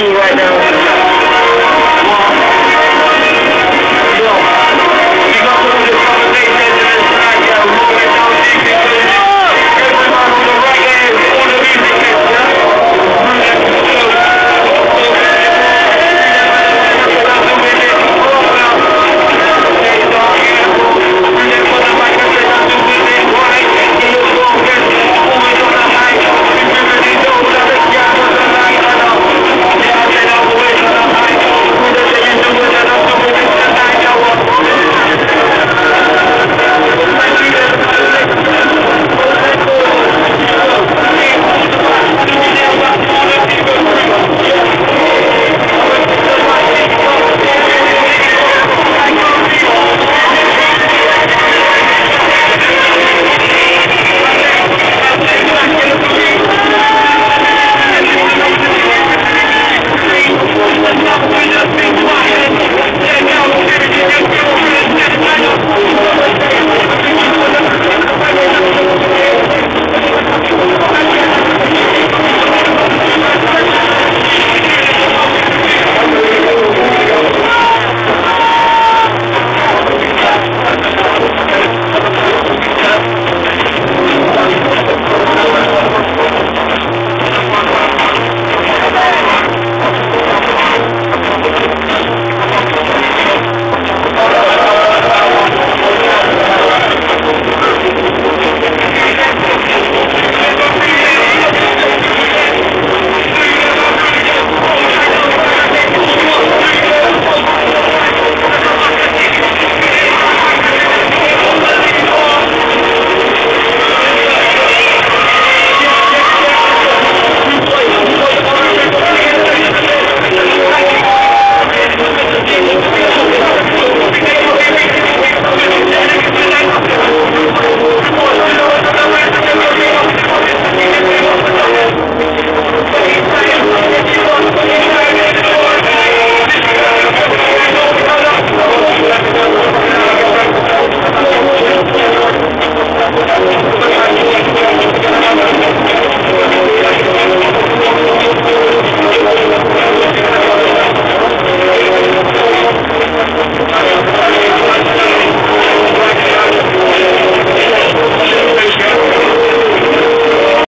right now.